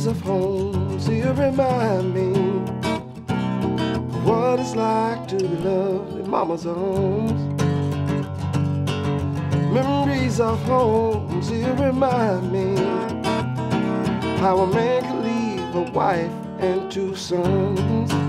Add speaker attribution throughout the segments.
Speaker 1: Memories of home, see you remind me what it's like to be loved in mama's arms. Memories of home, see you remind me how a man can leave a wife and two sons.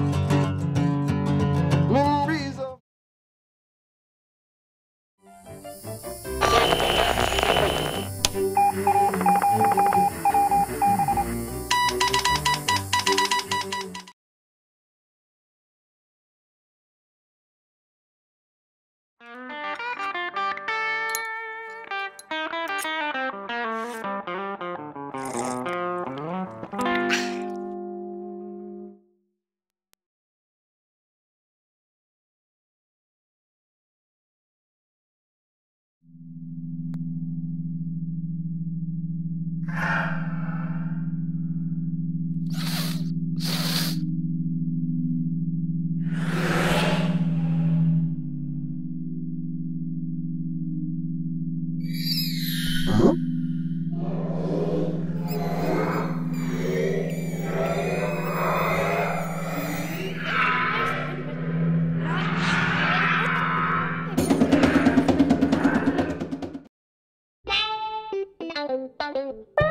Speaker 2: Bye.